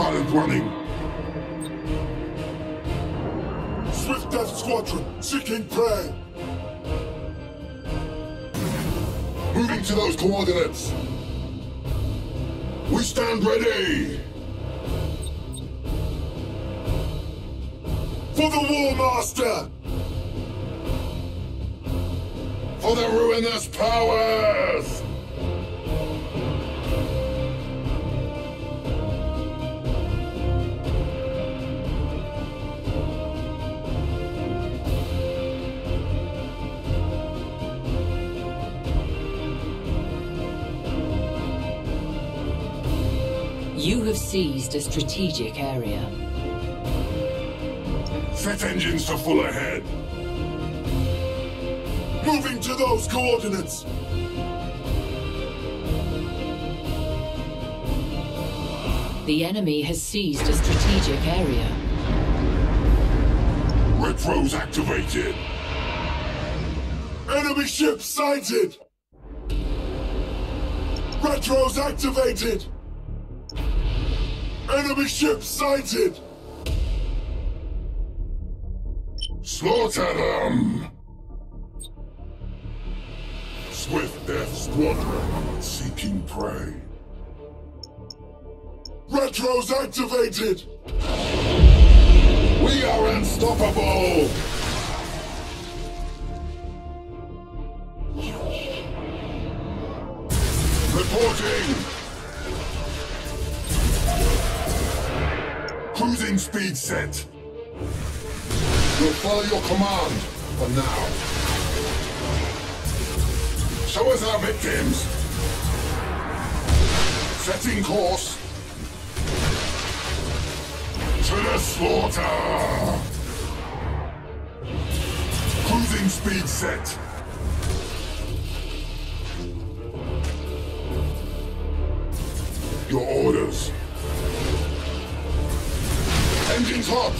silent running. Swift Death Squadron, seeking prey. Moving to those coordinates. We stand ready. For the War Master! For the ruinous powers! You have seized a strategic area. Set engines to full ahead. Moving to those coordinates! The enemy has seized a strategic area. Retros activated. Enemy ship sighted! Retros activated! Enemy ship sighted! Slaughter them! Swift Death Squadron seeking prey. Retros activated! We are unstoppable! Cruising speed set. We'll follow your command for now. Show us our victims. Setting course. To the slaughter! Cruising speed set. Your orders. Engines hot!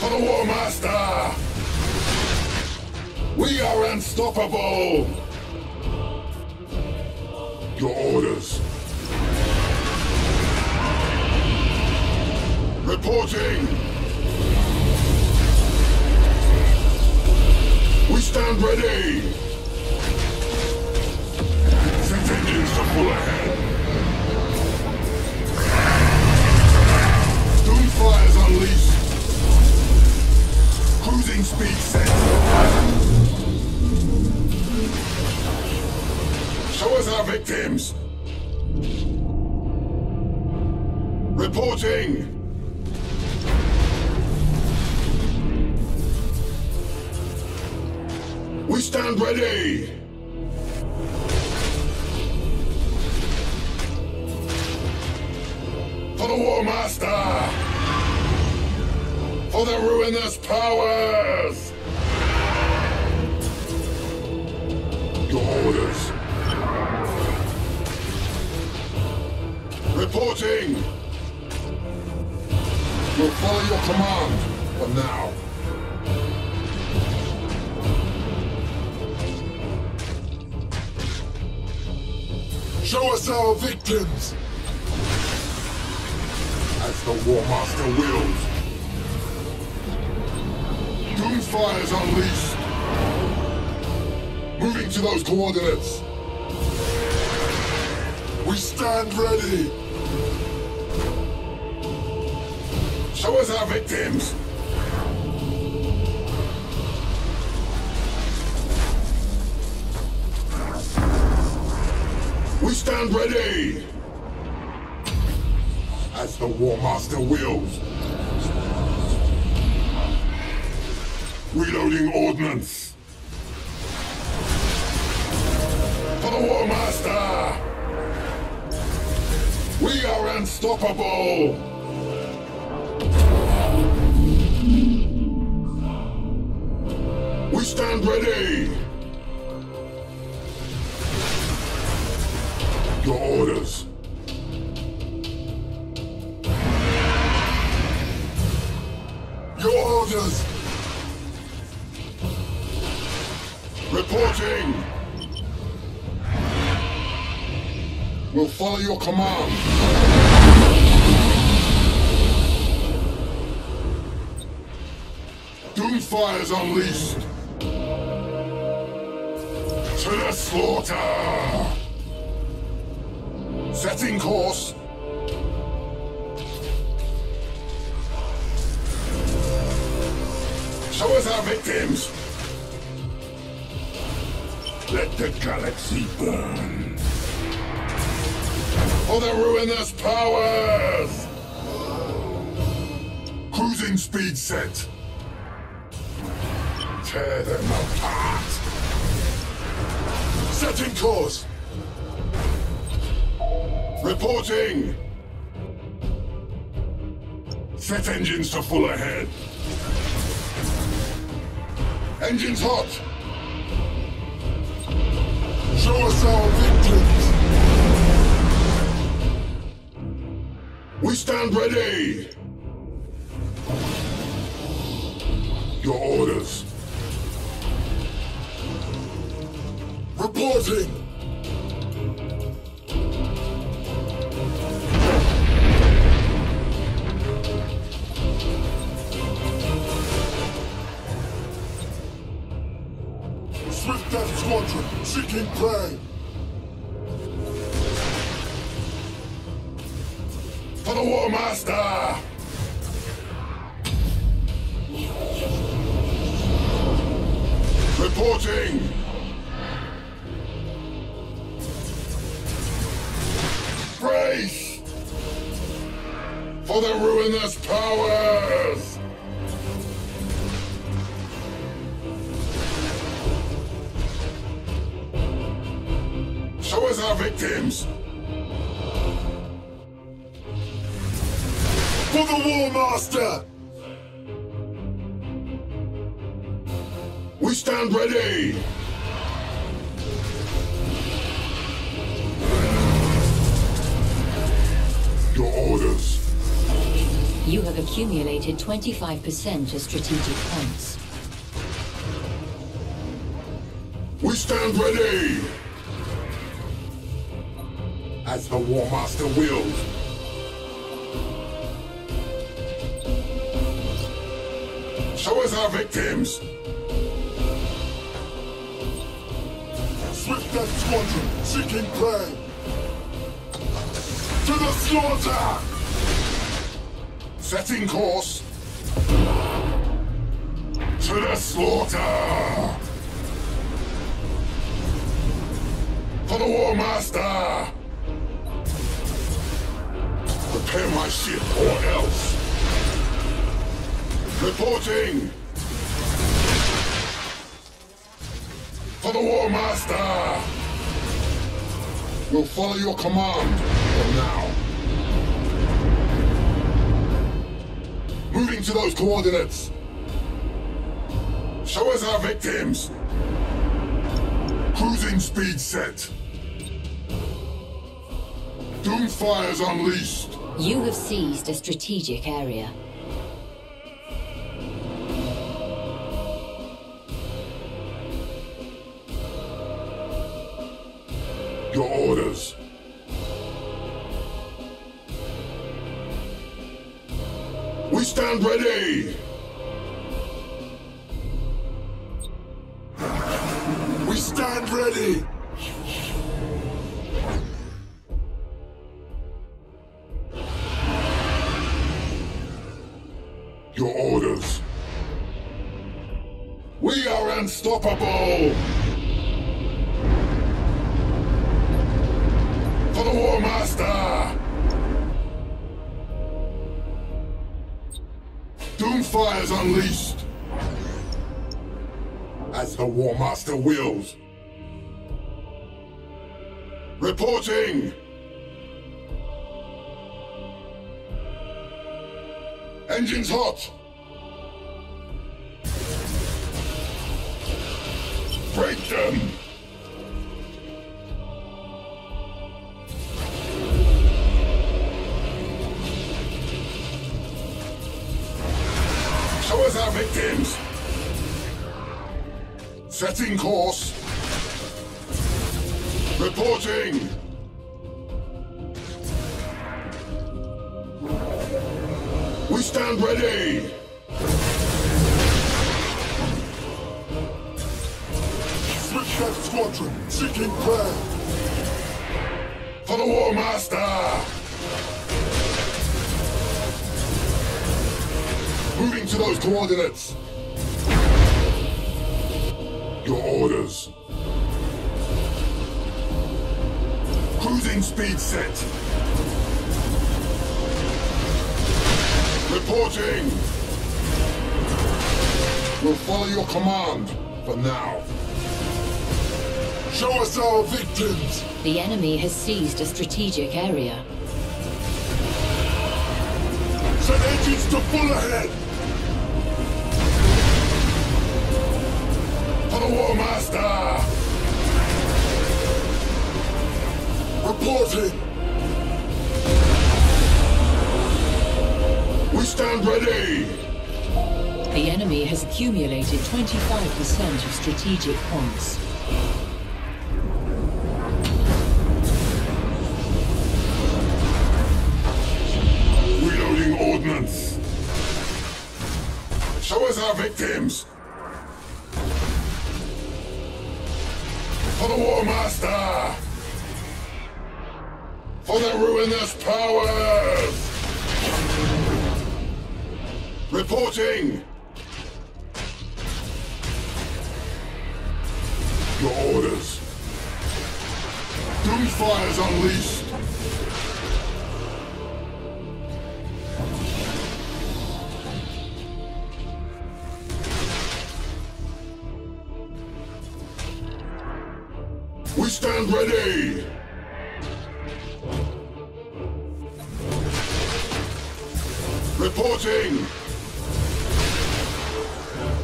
For the War Master! We are unstoppable! Your orders. Reporting! We stand ready! Set engines to full ahead. Doomfires unleashed. Cruising speed set. Show us our victims. Reporting. We stand ready. For the War Master! For the ruinous powers! Your orders. Reporting! We'll follow your command for now. Show us our victims! As the War Master wills. Doomfires unleashed. Moving to those coordinates. We stand ready! Show us our victims. We stand ready. As the War Master wills. Reloading ordnance. For the War Master! We are unstoppable! Command. Doomfire is unleashed. To the slaughter! Setting course. Show us our victims. Let the galaxy burn. For the ruinous powers! Cruising speed set. Tear them apart. Setting course. Reporting! Set engines to full ahead. Engines hot! Show us our victims. We stand ready! Your orders. Reporting. Swift Death Squadron seeking prey. Master! Reporting! Brace! For the ruinous powers! Show us our victims! For the War Master. We stand ready! Your orders. You have accumulated 25% of strategic points. We stand ready! As the War Master wills. Show us our victims! Swift Death Squadron seeking prey. To the slaughter. Setting course. To the slaughter! For the War Master! Prepare my ship or else! Reporting! For the War Master! We'll follow your command from now. Moving to those coordinates. Show us our victims. Cruising speed set. Doomfire's unleashed. You have seized a strategic area. Your orders. We stand ready! Doomfire's unleashed! As the War Master wills. Reporting! Engines hot! Break them! victims! Setting course. Reporting! We stand ready! Swift Death Squadron seeking prayer! For the War Master! To those coordinates. Your orders. Cruising speed set. Reporting. We'll follow your command for now. Show us our victims. The enemy has seized a strategic area. Set engines to full ahead. War Master! Reporting. We stand ready! The enemy has accumulated 25% of strategic points. Reloading ordnance. Show us our victims. For the ruinous powers. Reporting. Your orders. Doomfire's unleashed. We stand ready! Reporting!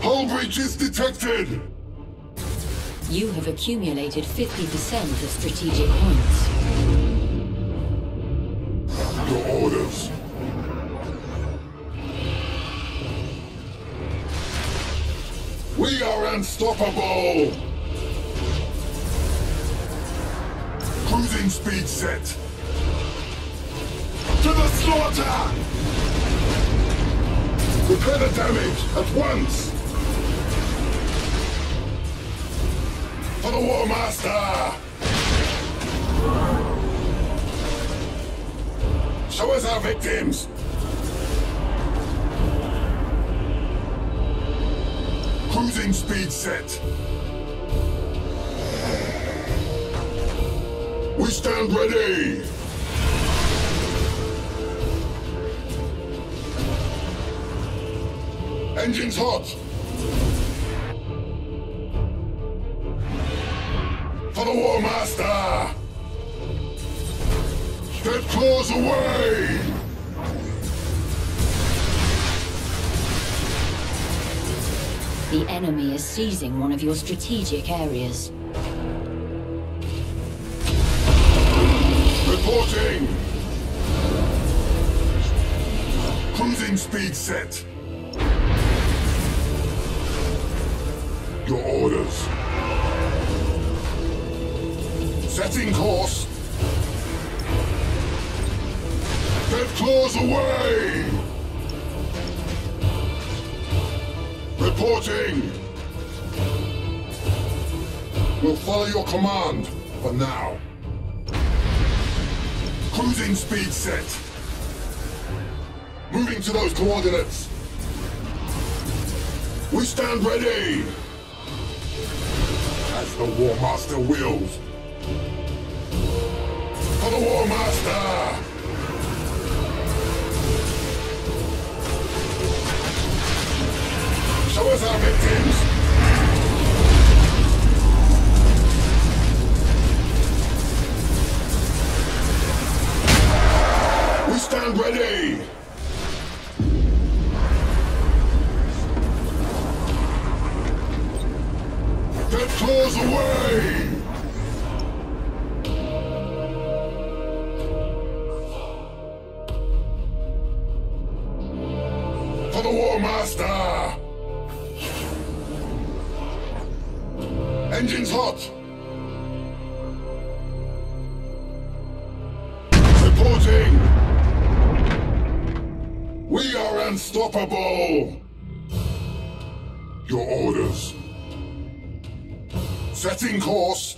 Hull breach is detected! You have accumulated 50% of strategic points. Your orders. We are unstoppable! Cruising speed set. To the slaughter. Repair the damage at once! For the War Master! Show us our victims! Cruising speed set. We stand ready! Engines hot! For the War Master! Dreadclaws away! The enemy is seizing one of your strategic areas. Reporting! Cruising speed set. Your orders. Setting course. Get claws away! Reporting! We'll follow your command for now. Cruising speed set. Moving to those coordinates. We stand ready! The War Master wills. For the War Master! Show us our victims! Unstoppable! Your orders. Setting course.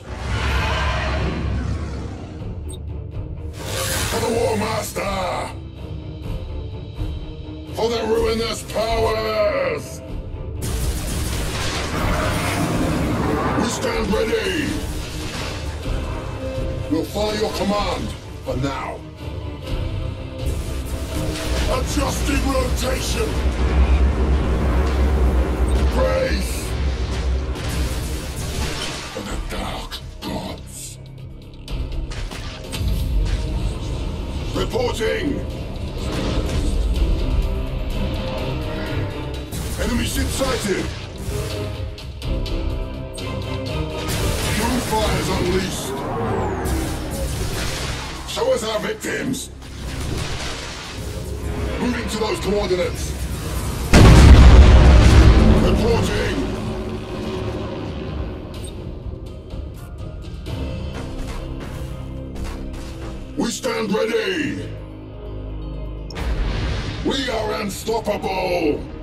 For the War Master! For the ruinous powers! We stand ready! We'll follow your command, for now. Adjusting rotation! Praise the Dark Gods. Reporting! Enemy ship sighted! New fires unleashed! Show us our victims! To those coordinates! Reporting! We stand ready! We are unstoppable!